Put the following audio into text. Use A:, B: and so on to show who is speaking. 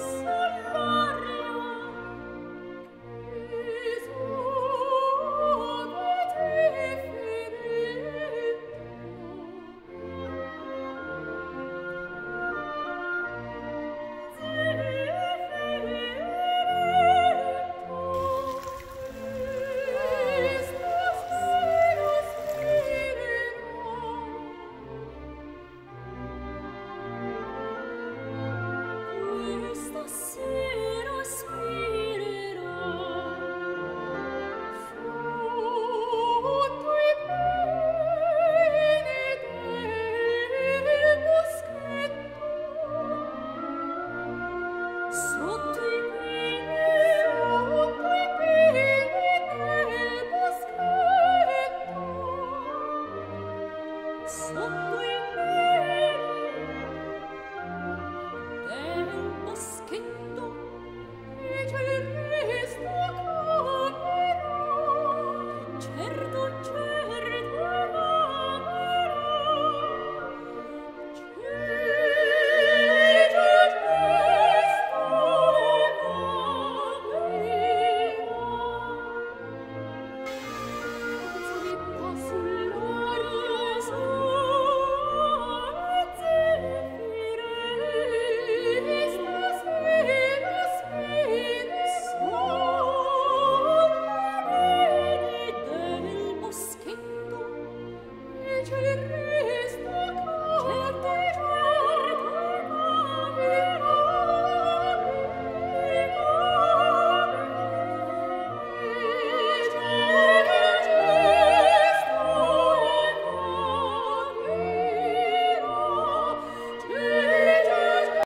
A: us. Yes.